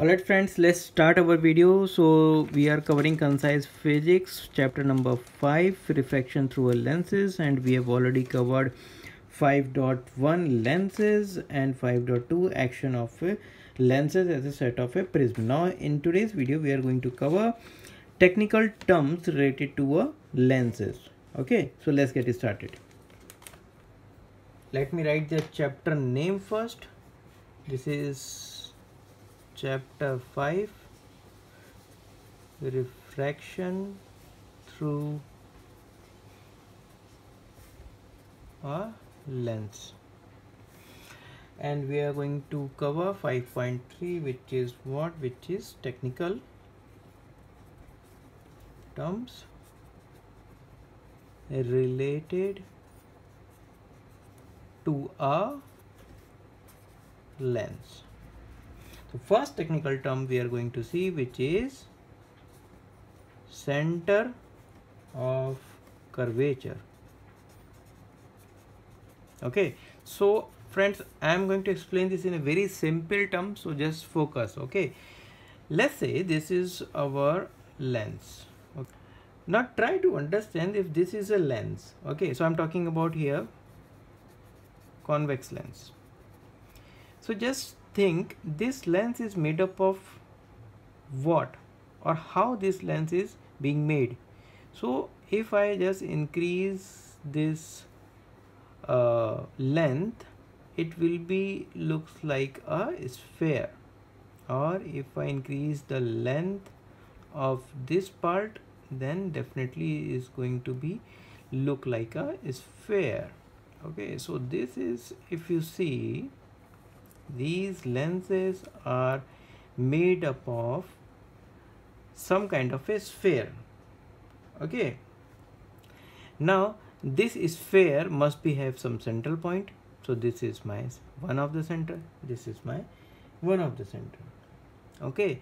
alright friends let's start our video. So we are covering concise physics chapter number 5 refraction through lenses and we have already covered 5.1 lenses and 5.2 action of lenses as a set of a prism. Now in today's video we are going to cover technical terms related to a lenses. Okay so let's get started. Let me write the chapter name first. This is chapter 5 refraction through a lens. And we are going to cover 5.3 which is what which is technical terms related to a lens so first technical term we are going to see which is center of curvature. Okay so friends i am going to explain this in a very simple term so just focus okay? Let's say this is our lens okay. now try to understand if this is a lens okay? So i'm talking about here convex lens. So just think this lens is made up of what? Or how this lens is being made? So if I just increase this uh, length it will be looks like a sphere. Or if I increase the length of this part then definitely is going to be look like a sphere. Okay so this is if you see these lenses are made up of some kind of a sphere. Okay. Now this sphere must be have some central point. So this is my one of the center this is my one of the center. Okay.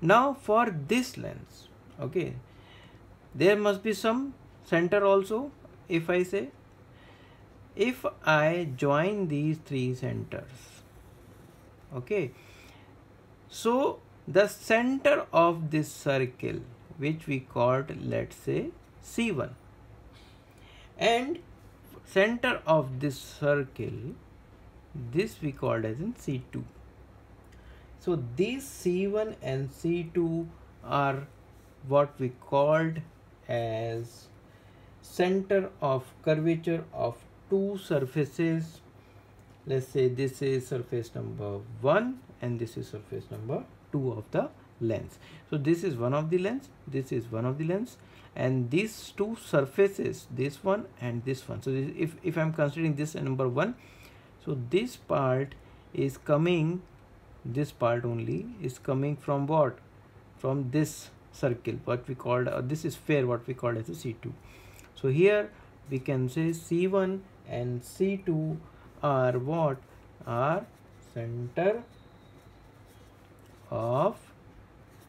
Now for this lens okay there must be some center also if i say. If i join these three centers okay. So the center of this circle which we called let's say c1 and center of this circle this we called as in c2 so these c1 and c2 are what we called as center of curvature of two surfaces let's say this is surface number 1 and this is surface number 2 of the lens. So this is one of the lens this is one of the lens and these two surfaces this one and this one. So this, if if i'm considering this number one so this part is coming this part only is coming from what? From this circle what we called uh, this is fair what we called as a c2 so here we can say c1 and c2 are what? Are center of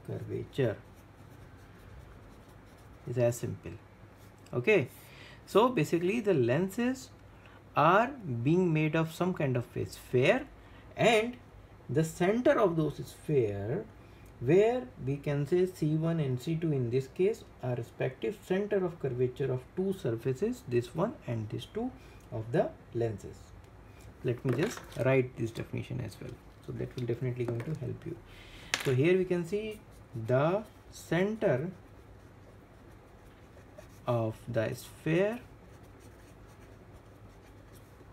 curvature. Is as simple. Okay. So basically the lenses are being made of some kind of a sphere and the center of those sphere where we can say C1 and C2 in this case are respective center of curvature of two surfaces this one and this two of the lenses let me just write this definition as well. So that will definitely going to help you. So here we can see the center of the sphere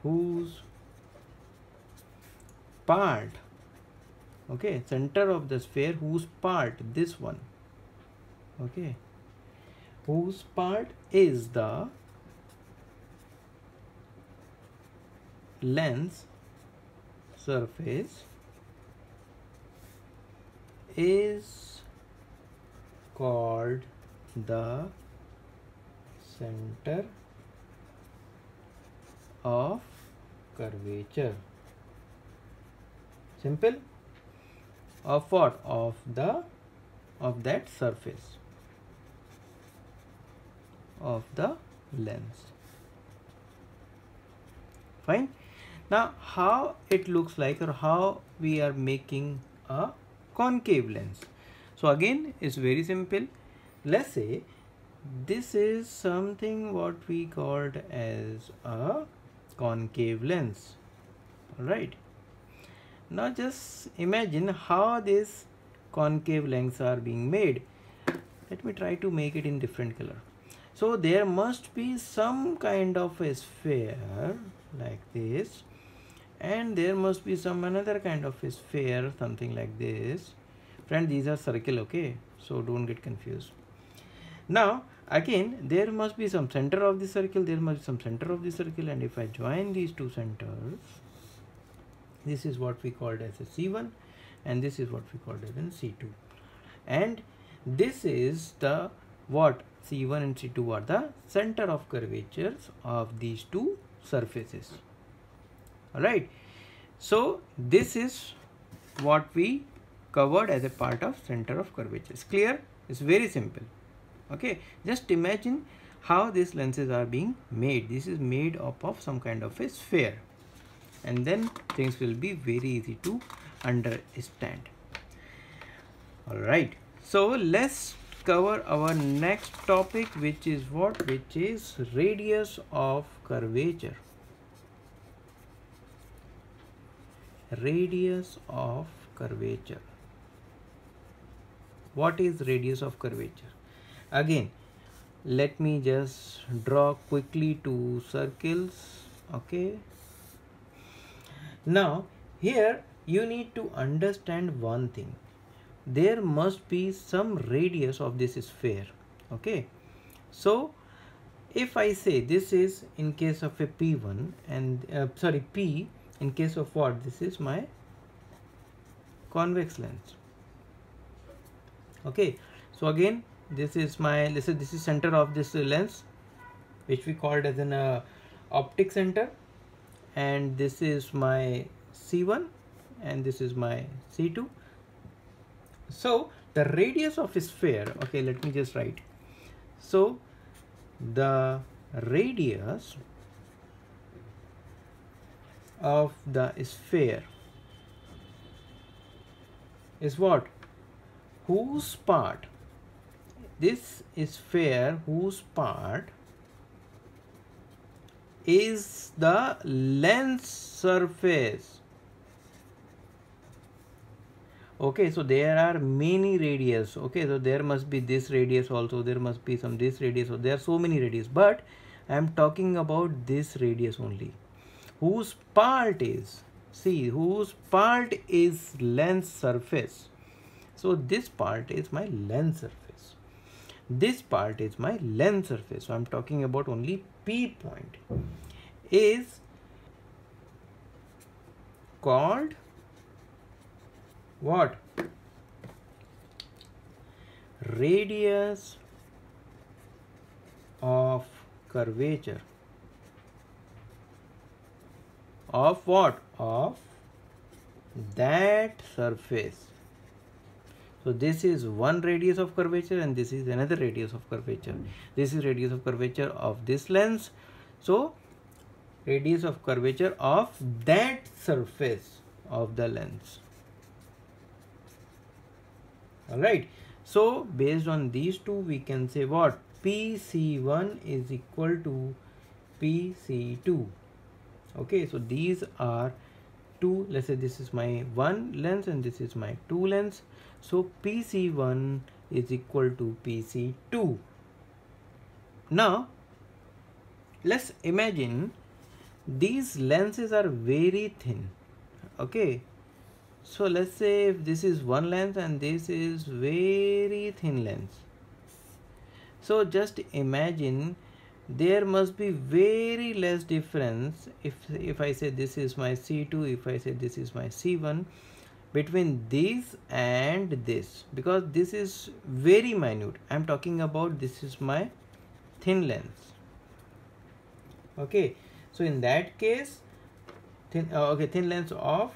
whose part okay center of the sphere whose part? This one okay whose part is the lens surface is called the center of curvature. Simple? Of what? Of the of that surface. Of the lens fine now how it looks like or how we are making a concave lens. So again it's very simple. Let's say this is something what we called as a concave lens. All right now just imagine how these concave lens are being made. Let me try to make it in different color. So there must be some kind of a sphere like this and there must be some another kind of a sphere something like this. Friend these are circle okay? So don't get confused. Now again there must be some center of the circle there must be some center of the circle. And if I join these two centers this is what we called as a C1 and this is what we called as in C2 and this is the what? C1 and C2 are the center of curvatures of these two surfaces alright. So this is what we covered as a part of center of curvatures. Clear? It's very simple. Okay. Just imagine how these lenses are being made. This is made up of some kind of a sphere. And then things will be very easy to understand. All right so let's cover our next topic which is what? Which is radius of curvature radius of curvature. What is radius of curvature? Again let me just draw quickly two circles okay? Now here you need to understand one thing. There must be some radius of this sphere okay? So if I say this is in case of a P1 and uh, sorry P in case of what? This is my convex lens okay. So again this is my this is this is center of this lens which we called as an uh, optic center. And this is my C1 and this is my C2 so the radius of a sphere okay let me just write. So the radius of the sphere is what? Whose part? This is sphere whose part is the lens surface? Okay so there are many radius. Okay so there must be this radius also there must be some this radius so there are so many radius. But i am talking about this radius only whose part is see whose part is lens surface. So this part is my lens surface. This part is my lens surface. So i'm talking about only p point is called what? Radius of curvature of what of that surface so this is one radius of curvature and this is another radius of curvature. This is radius of curvature of this lens. So radius of curvature of that surface of the lens. Alright. So based on these two we can say what? PC1 is equal to PC2. Okay, so these are two, let's say this is my one lens and this is my two lens so PC1 is equal to PC2. Now, let's imagine these lenses are very thin. Okay. So let's say if this is one lens and this is very thin lens. So just imagine there must be very less difference if if I say this is my C2 if I say this is my C1 between this and this because this is very minute. I'm talking about this is my thin lens. Okay so in that case thin uh, okay thin lens of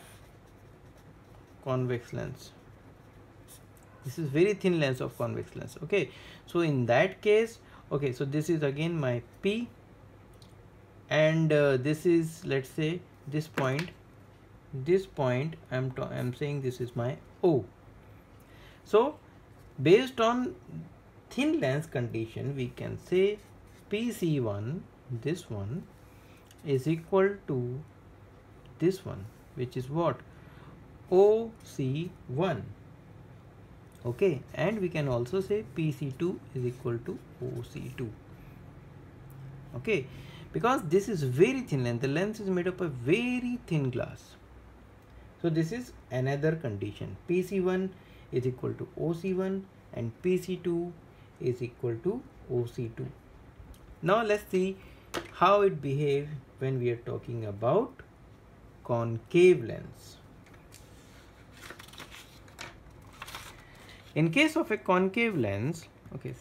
convex lens. This is very thin lens of convex lens. Okay so in that case okay so this is again my p and uh, this is let's say this point this point i'm i'm saying this is my o. So based on thin lens condition we can say pc1 this one is equal to this one which is what? OC1 okay and we can also say PC2 is equal to OC2 okay because this is very thin lens the lens is made up of very thin glass. So this is another condition. PC1 is equal to OC1 and PC2 is equal to OC2 now let's see how it behaves when we are talking about concave lens in case of a concave lens okay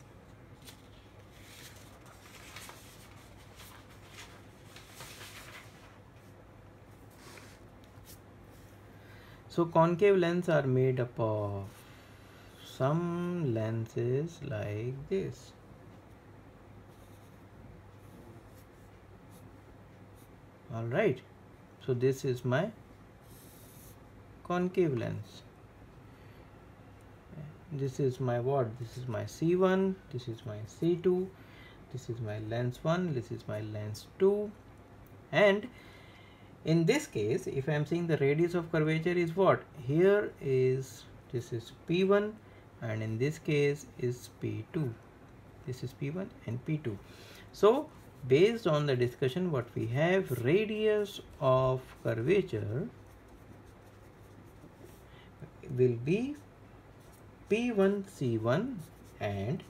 so concave lens are made up of some lenses like this. All right. So this is my concave lens this is my what this is my c1 this is my c2 this is my lens 1 this is my lens 2 and in this case if i am seeing the radius of curvature is what? Here is this is p1 and in this case is p2 this is p1 and p2 so based on the discussion what we have radius of curvature will be P1C1 and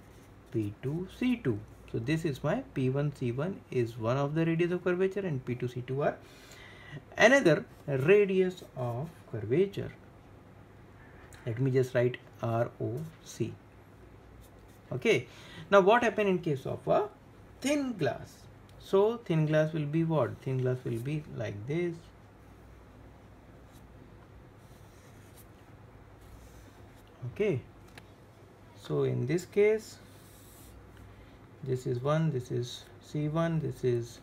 P2C2. So this is my P1C1 is one of the radius of curvature and P2C2 are another radius of curvature. Let me just write ROC. Okay. Now what happen in case of a thin glass? So thin glass will be what? Thin glass will be like this. Okay. So in this case this is 1 this is c1 this is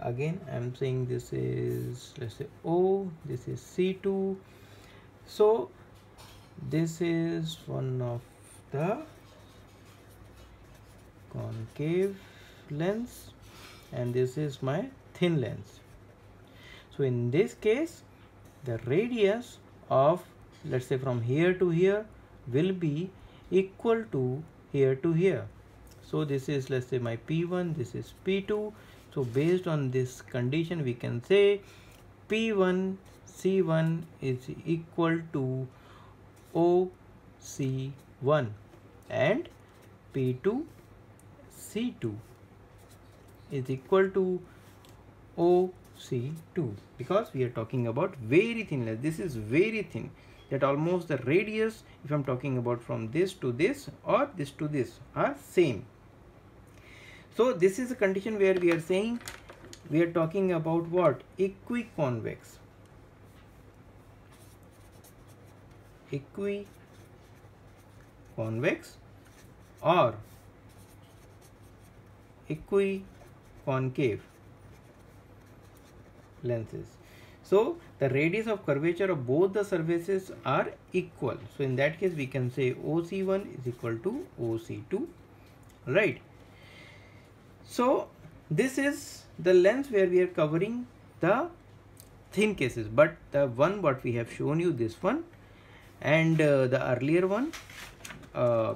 again i'm saying this is let's say o this is c2 so this is one of the concave lens and this is my thin lens. So in this case the radius of let's say from here to here will be equal to here to here. So this is let's say my p1 this is p2 so based on this condition we can say p1 c1 is equal to oc1 and p2 c2 is equal to oc2 because we are talking about very thin this is very thin that almost the radius if I'm talking about from this to this or this to this are same. So this is a condition where we are saying we are talking about what? Equiconvex. Equiconvex or equiconcave lenses. So the radius of curvature of both the surfaces are equal. So in that case we can say OC1 is equal to OC2 right. So this is the lens where we are covering the thin cases but the one what we have shown you this one and uh, the earlier one uh,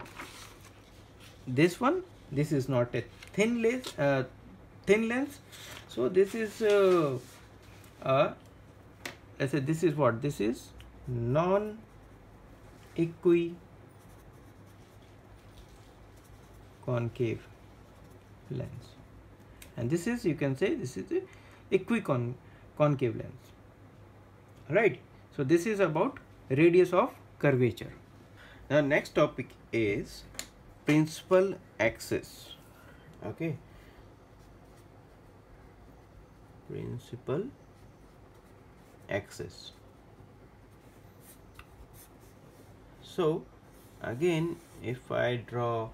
this one this is not a thin lens uh, thin lens so this is uh, a I said this is what? This is non equi concave lens. And this is you can say this is the equicon concave lens. Right? So this is about radius of curvature. The next topic is principal axis. Okay? Principal axis. So again if I draw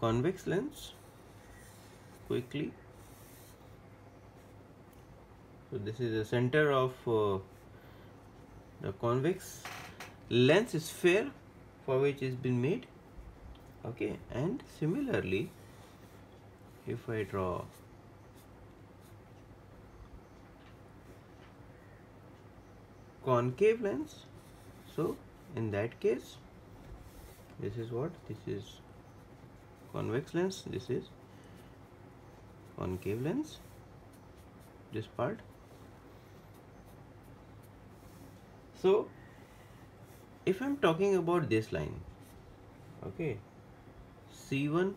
convex lens quickly so this is the center of uh, the convex lens sphere for which it's been made okay? And similarly if I draw concave lens. So in that case this is what? This is convex lens. This is concave lens. This part. So if I'm talking about this line okay C1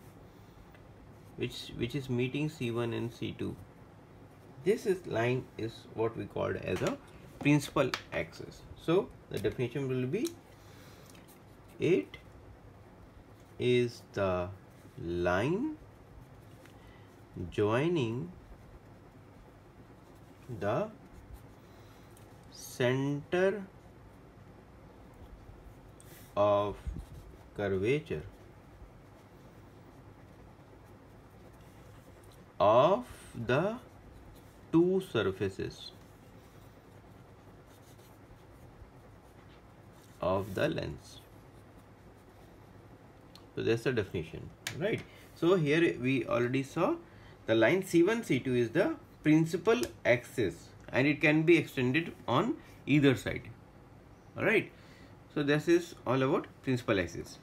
which which is meeting C1 and C2 this is line is what we called as a principal axis. So the definition will be it is the line joining the center of curvature of the two surfaces of the lens. So that's the definition right? So here we already saw the line c1 c2 is the principal axis and it can be extended on either side. All right so this is all about principal axis